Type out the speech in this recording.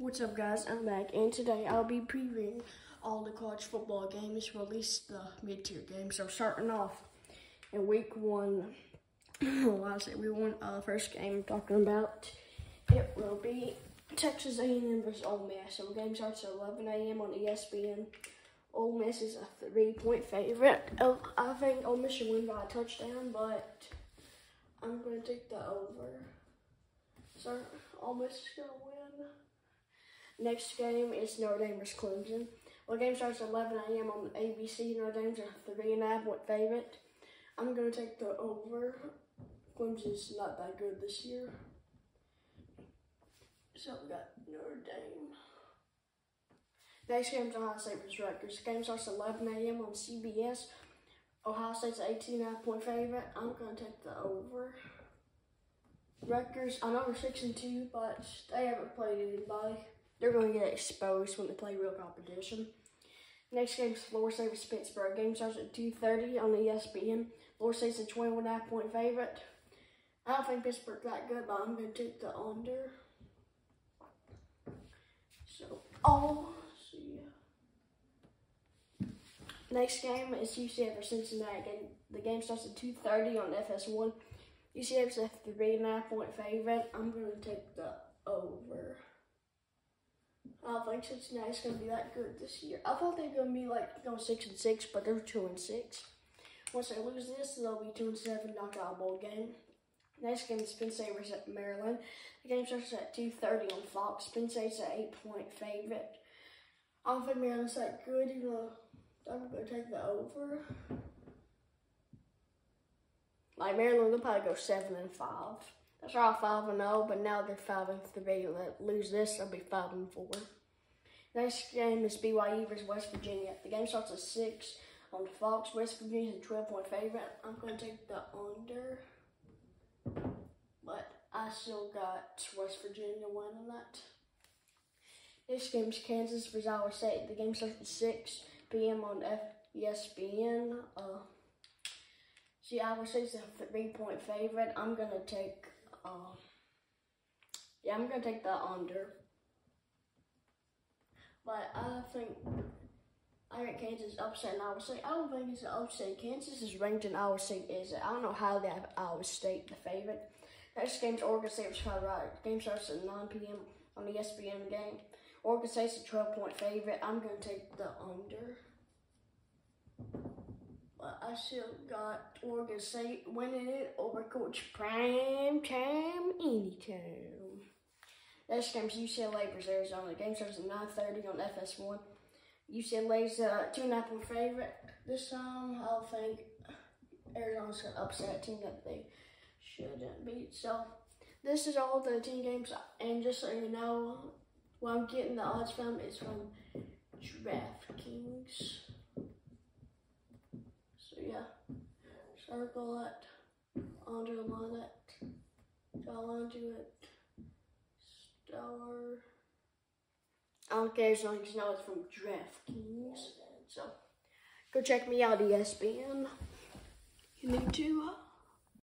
What's up, guys? I'm back, and today I'll be previewing all the college football games, or at least the mid-tier games. So starting off in week one, well, I'll say we won uh, first game I'm talking about. It will be Texas A&M versus Ole Miss. So the game starts at 11 a.m. on ESPN. Ole Miss is a three-point favorite. Oh, I think Ole Miss should win by a touchdown, but I'm going to take the over. So Ole Miss is going to win. Next game is Notre Dame versus Clemson. Well, game starts at 11 a.m. on ABC. Notre Dame's a three and a half point favorite. I'm going to take the over. Clemson's not that good this year. So we got Notre Dame. Next game's Ohio State versus Rutgers. Game starts at 11 a.m. on CBS. Ohio State's an 18 half point favorite. I'm going to take the over. Rutgers, I know they're 6 and 2, but they haven't played anybody. They're going to get exposed when they play real competition. Next game is Florida State versus Pittsburgh. Game starts at 2.30 on ESPN. Florida State's a 21 half point favorite. I don't think Pittsburgh's that good, but I'm going to take the under. So, oh. See. Next game is UCF versus Cincinnati. The game starts at 2.30 on FS1. UCF's a three and a half point favorite. I'm going to take the over. Think Cincinnati's to be that good this year. I thought they were to be like going 6 and 6, but they're 2 and 6. Once they lose this, they'll be 2 and 7 knockout bowl game. Next game is Penn State versus Maryland. The game starts at 2.30 on Fox. Penn State's an 8 point favorite. I don't think Maryland's that good, even though I'm gonna take the over. Like Maryland they'll probably go seven and five. That's all five and zero, oh, but now they're five and three. Lose this, they'll be five and four. Next game is BYU versus West Virginia. The game starts at six on Fox. West Virginia's a 12 point favorite. I'm gonna take the under, but I still got West Virginia winning that. This game's Kansas versus Iowa State. The game starts at six p.m. on ESPN. Uh, see, I would say it's a three-point favorite. I'm gonna take. Uh, yeah, I'm gonna take the under. But I think I think Kansas upset and Iowa State. I don't think it's an upset. Kansas is ranked and Iowa State is it. I don't know how they have Iowa State the favorite. Next game's Oregon State versus Colorado. Game starts at 9 p.m. on the ESPN game. Oregon State's a 12 point favorite. I'm going to take the under. But I still got Oregon State winning it over Coach Prime Time anytime. Next game's UCLA versus Arizona. The game starts at 9.30 on FS1. UCLA's a two and a half point favorite. This time, I think Arizona's going to upset a team that they shouldn't beat. So, this is all the team games. And just so you know, where I'm getting the odds from is from DraftKings. So yeah, circle it, underline it, draw onto it, I don't care as long as know it's from DraftKings. So go check me out, ESPN. You need to. Uh,